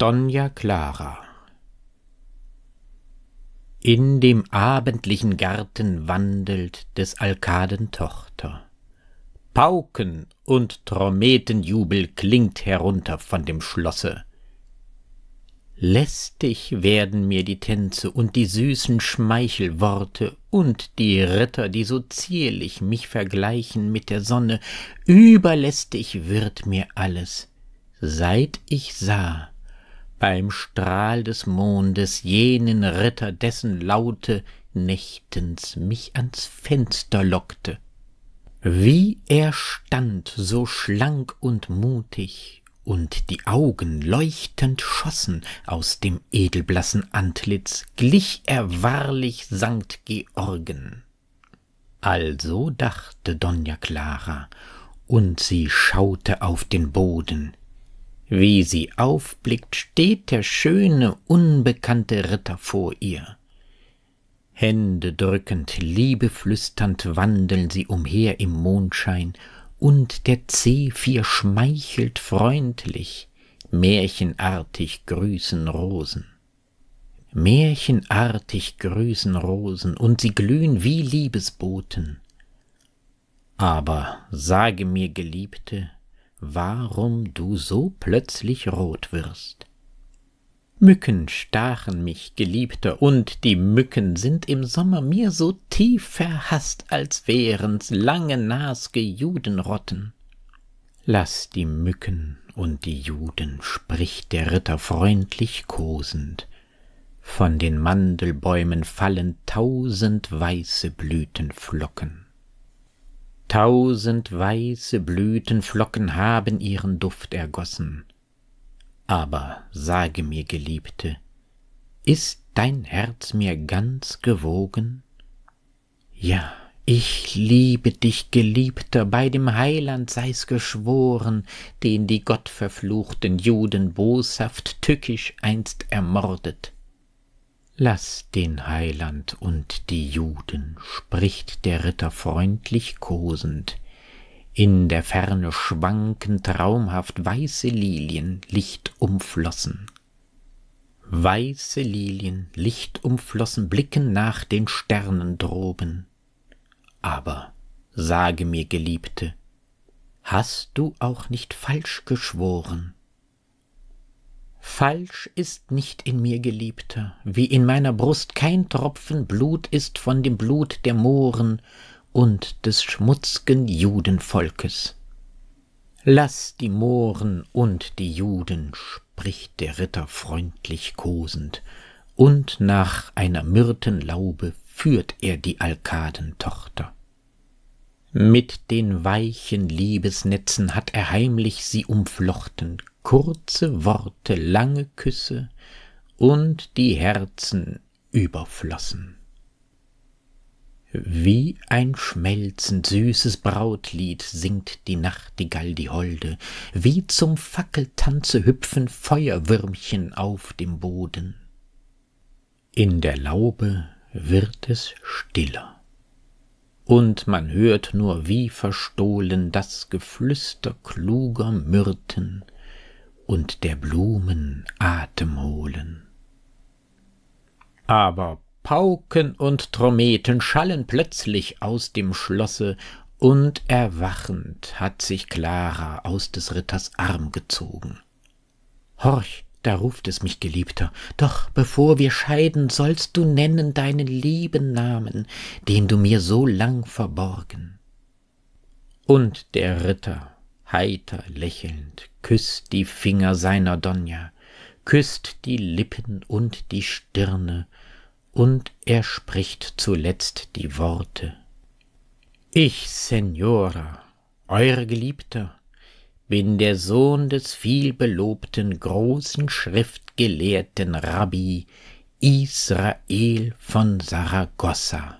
Donna Clara In dem abendlichen Garten wandelt des Alkaden Tochter. Pauken und Trommetenjubel klingt herunter von dem Schlosse. Lästig werden mir die Tänze und die süßen Schmeichelworte und die Ritter, die so zierlich mich vergleichen mit der Sonne, überlästig wird mir alles, seit ich sah beim Strahl des Mondes jenen Ritter, dessen Laute nächtens mich ans Fenster lockte. Wie er stand, so schlank und mutig, und die Augen leuchtend schossen aus dem edelblassen Antlitz, glich er wahrlich Sankt Georgen. Also dachte Donna Clara, und sie schaute auf den Boden, wie sie aufblickt, steht der schöne, unbekannte Ritter vor ihr. Hände drückend, liebeflüsternd wandeln sie umher im Mondschein, und der Zephyr schmeichelt freundlich, märchenartig grüßen Rosen. Märchenartig grüßen Rosen, und sie glühen wie Liebesboten. Aber sage mir, Geliebte, warum du so plötzlich rot wirst. Mücken stachen mich, Geliebter, und die Mücken sind im Sommer mir so tief verhaßt, als wären's lange nasge Judenrotten. Laß die Mücken und die Juden, spricht der Ritter freundlich kosend. Von den Mandelbäumen fallen tausend weiße Blütenflocken. Tausend weiße Blütenflocken haben ihren Duft ergossen. Aber sage mir, Geliebte, ist dein Herz mir ganz gewogen? Ja, ich liebe dich, Geliebter, bei dem Heiland sei's geschworen, den die gottverfluchten Juden boshaft tückisch einst ermordet. Laß den Heiland und die Juden, spricht der Ritter freundlich kosend. In der Ferne schwanken traumhaft weiße Lilien, lichtumflossen. Weiße Lilien, lichtumflossen, blicken nach den Sternen droben. Aber sage mir, Geliebte, hast du auch nicht falsch geschworen? Falsch ist nicht in mir, Geliebter, wie in meiner Brust kein Tropfen Blut ist von dem Blut der Mohren und des schmutzgen Judenvolkes. Lass die Mohren und die Juden, spricht der Ritter freundlich kosend, und nach einer Myrtenlaube führt er die Alkadentochter. Mit den weichen Liebesnetzen hat er heimlich sie umflochten, kurze Worte, lange Küsse und die Herzen überflossen. Wie ein schmelzend süßes Brautlied singt die Nachtigall die Holde, wie zum Fackeltanze hüpfen Feuerwürmchen auf dem Boden. In der Laube wird es stiller, und man hört nur wie verstohlen das Geflüster kluger Myrten und der Blumen Atem holen. Aber Pauken und Trommeten schallen plötzlich aus dem Schlosse, und erwachend hat sich Clara aus des Ritters Arm gezogen. Horch, da ruft es mich, Geliebter, doch bevor wir scheiden, sollst du nennen deinen lieben Namen, den du mir so lang verborgen. Und der Ritter heiter lächelnd, küßt die Finger seiner Donja, küßt die Lippen und die Stirne, und er spricht zuletzt die Worte. Ich, Senora, euer Geliebter, bin der Sohn des vielbelobten großen Schriftgelehrten Rabbi Israel von Saragossa